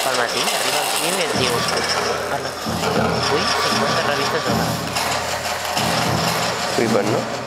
Gracias, Palmatín. Arriba bien el Diego. Uy, 50 revistas doradas. Pues, Uy, bueno.